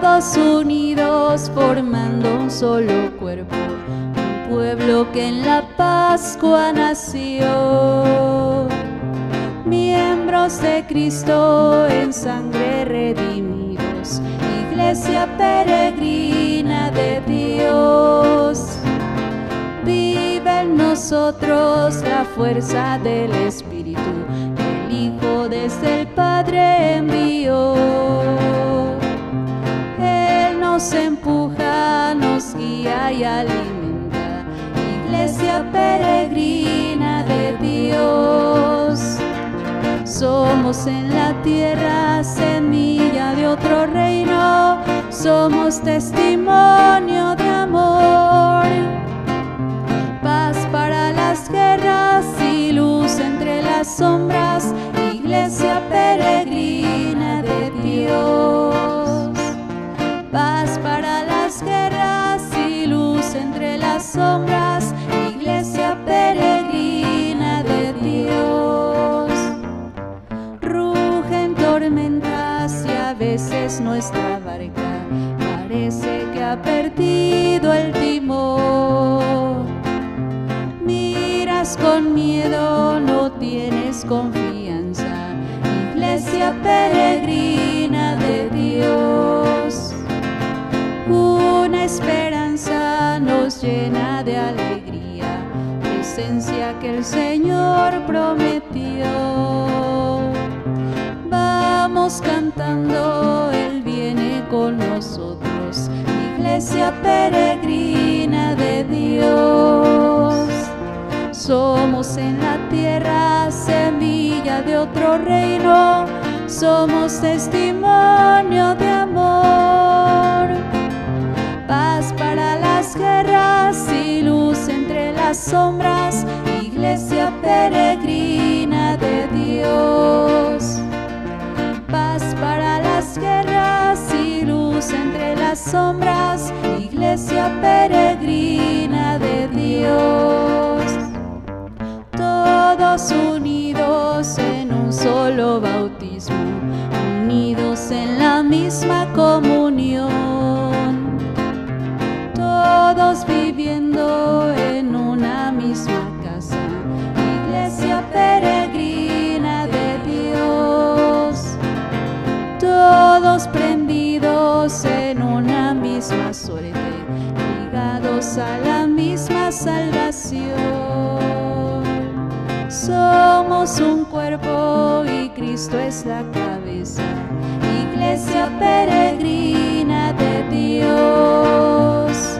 todos unidos formando un solo cuerpo, un pueblo que en la Pascua nació. Miembros de Cristo en sangre redimidos, iglesia peregrina de Dios. Vive en nosotros la fuerza del Espíritu, el Hijo desde el Padre envió. Nos empuja, nos guía y alimenta, iglesia peregrina de Dios. Somos en la tierra semilla de otro reino, somos testimonio de amor. Paz para las guerras y luz entre las sombras, iglesia peregrina de Dios. Entre que el Señor prometió. Vamos cantando, Él viene con nosotros, iglesia peregrina de Dios. Somos en la tierra semilla de otro reino, somos testimonio de amor. Sombras, iglesia peregrina de Dios. Paz para las guerras y luz entre las sombras, iglesia peregrina de Dios. Todos unidos en un solo bautismo, unidos en la misma comunión. Todos viviendo a la misma salvación. Somos un cuerpo y Cristo es la cabeza, iglesia peregrina de Dios.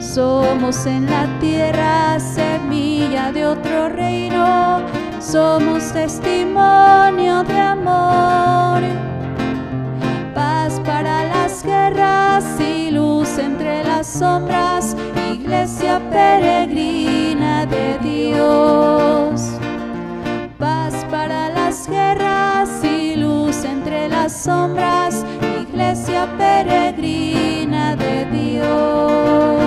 Somos en la tierra semilla de otro reino, somos testimonio de amor. Paz para las guerras y luz entre las sombras, iglesia peregrina de Dios. Paz para las guerras y luz entre las sombras, iglesia peregrina de Dios.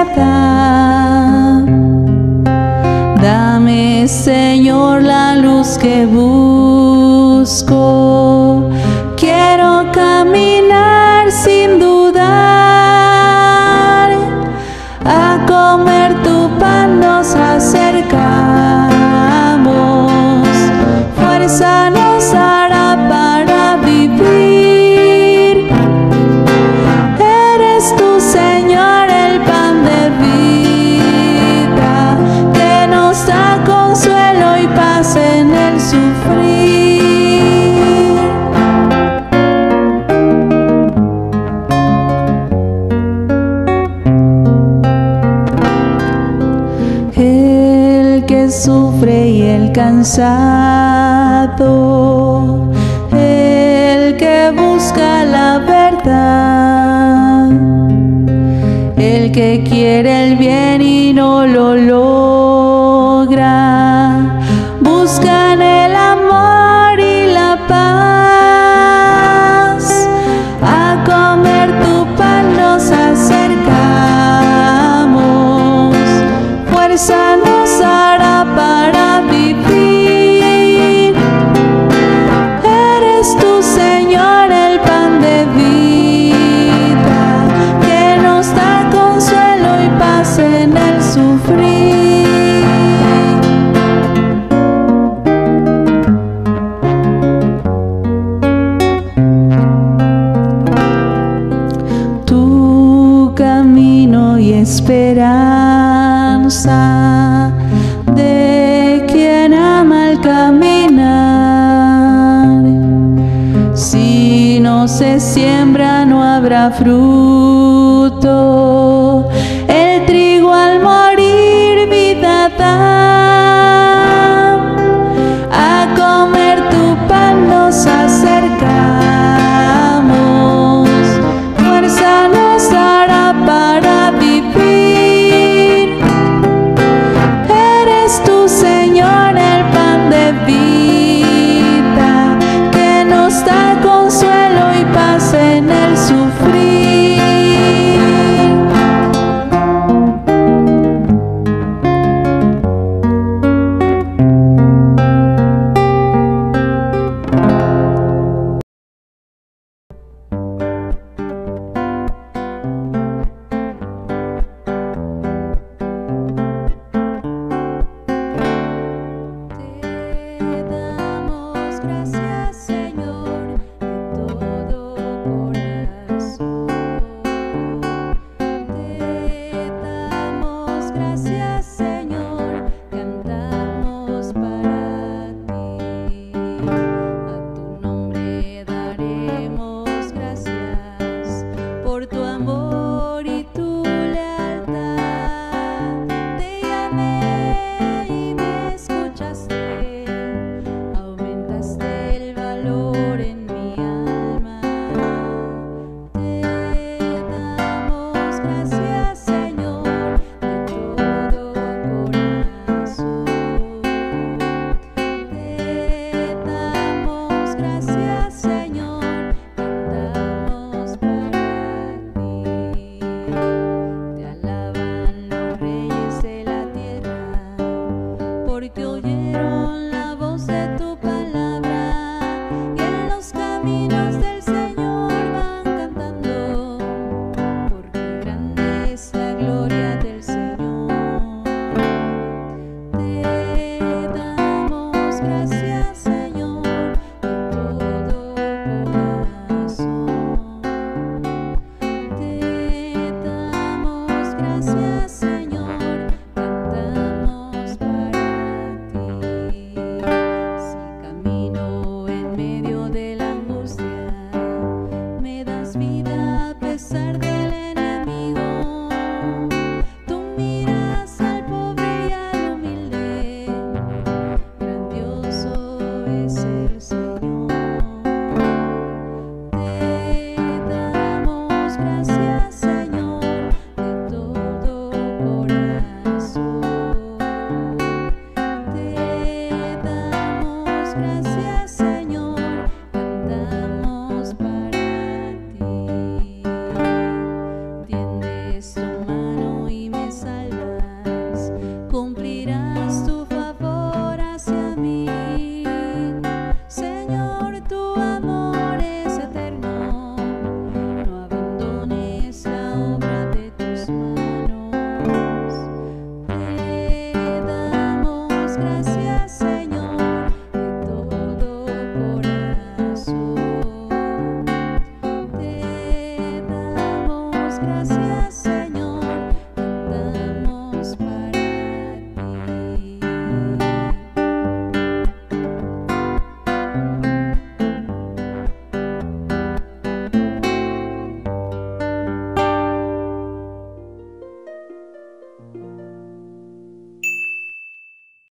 sepa. Dame. el sufre y el cansado, el que busca la verdad, el que quiere el bien y no lo logra. habrá fruto.